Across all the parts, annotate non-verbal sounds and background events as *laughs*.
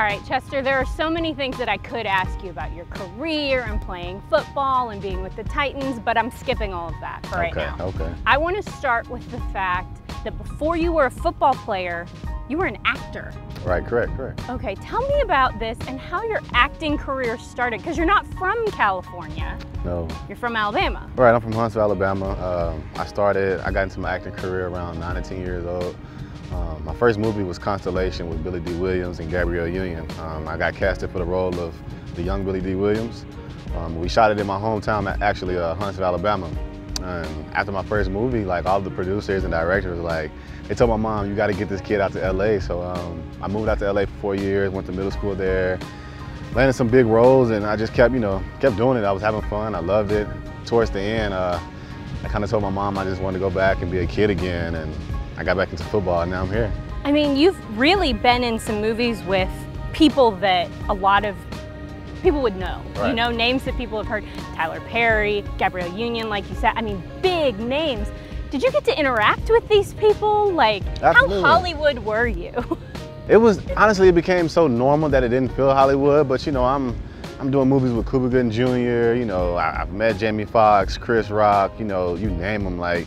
All right, Chester, there are so many things that I could ask you about your career and playing football and being with the Titans, but I'm skipping all of that for right okay, now. Okay. I want to start with the fact that before you were a football player, you were an actor. Right, correct, correct. Okay, tell me about this and how your acting career started, because you're not from California. No. You're from Alabama. Right, I'm from Huntsville, Alabama. Um, I started, I got into my acting career around 9 or 10 years old. Um, my first movie was Constellation with Billy Dee Williams and Gabrielle Union. Um, I got casted for the role of the young Billy Dee Williams. Um, we shot it in my hometown, actually uh, Huntsville, Alabama. And after my first movie, like all the producers and directors, like they told my mom, you got to get this kid out to LA. So um, I moved out to LA for four years, went to middle school there, landed some big roles, and I just kept, you know, kept doing it. I was having fun. I loved it. Towards the end, uh, I kind of told my mom I just wanted to go back and be a kid again, and I got back into football, and now I'm here. I mean, you've really been in some movies with people that a lot of people would know. Right. You know, names that people have heard. Tyler Perry, Gabrielle Union, like you said. I mean, big names. Did you get to interact with these people? Like, Absolutely. how Hollywood were you? *laughs* It was, honestly, it became so normal that it didn't feel Hollywood, but you know, I'm I'm doing movies with Cuba Gooding Jr., you know, I, have met Jamie Foxx, Chris Rock, you know, you name them. Like,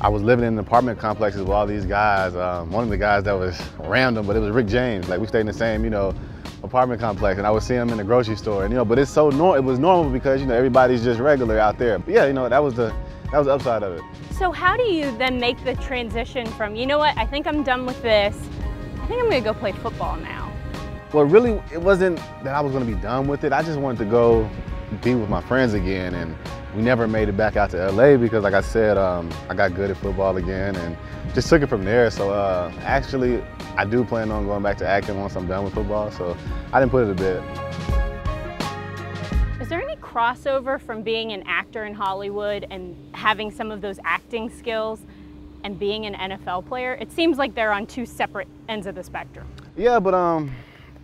I was living in an apartment complexes with all these guys. Um, one of the guys that was random, but it was Rick James. Like, we stayed in the same, you know, apartment complex, and I would see him in the grocery store. And you know, but it's so nor it was normal because you know everybody's just regular out there. But yeah, you know, that was the that was the upside of it. So how do you then make the transition from you know what I think I'm done with this I think I'm gonna go play football now. Well, really, it wasn't that I was gonna be done with it. I just wanted to go be with my friends again, and we never made it back out to LA because, like I said, um, I got good at football again, and just took it from there. So uh, actually, I do plan on going back to acting once I'm done with football. So I didn't put it a bit. Is there any crossover from being an actor in Hollywood and having some of those acting skills and being an NFL player, it seems like they're on two separate ends of the spectrum. Yeah, but um,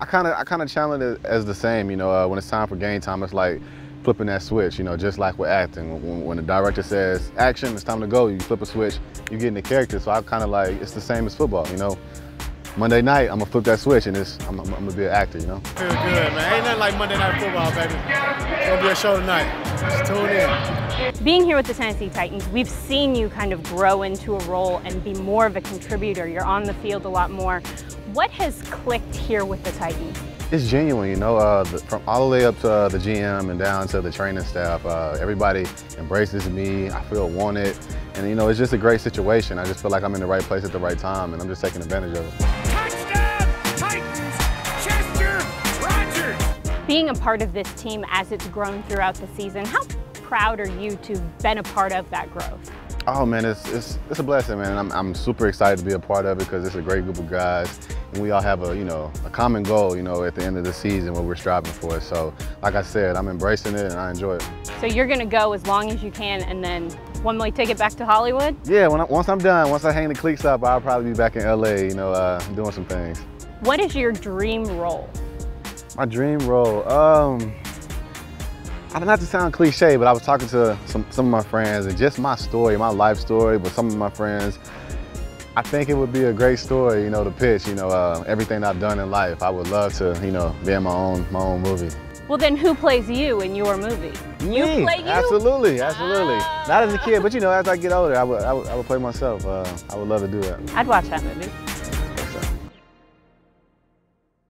I kind of I kind of challenge it as the same. You know, uh, when it's time for game time, it's like flipping that switch. You know, just like with acting, when, when the director says action, it's time to go. You flip a switch, you get in the character. So I kind of like it's the same as football. You know, Monday night, I'm gonna flip that switch and it's, I'm, I'm, I'm, gonna be an actor, you know? Feel good, man. Ain't nothing like Monday Night Football, baby. It's gonna be a show tonight. Just tune in. Being here with the Tennessee Titans, we've seen you kind of grow into a role and be more of a contributor. You're on the field a lot more. What has clicked here with the Titans? It's genuine, you know, uh, the, from all the way up to uh, the GM and down to the training staff. Uh, everybody embraces me. I feel wanted. And, you know, it's just a great situation. I just feel like I'm in the right place at the right time, and I'm just taking advantage of it. Being a part of this team as it's grown throughout the season, how proud are you to have been a part of that growth? Oh man, it's, it's, it's a blessing, man. I'm, I'm super excited to be a part of it because it's a great group of guys, and we all have a you know a common goal, you know, at the end of the season what we're striving for. So, like I said, I'm embracing it and I enjoy it. So you're gonna go as long as you can, and then one way take it back to Hollywood? Yeah, when I, once I'm done, once I hang the cleats up, I'll probably be back in LA, you know, uh, doing some things. What is your dream role? My dream role, um, I don't have to sound cliche, but I was talking to some, some of my friends and just my story, my life story, but some of my friends, I think it would be a great story, you know, to pitch, you know, uh, everything I've done in life. I would love to, you know, be in my own, my own movie. Well, then who plays you in your movie? Me. You play you? Absolutely, absolutely. Ah. Not as a kid, but you know, as I get older, I would, I would, I would play myself. Uh, I would love to do that. I'd watch that movie.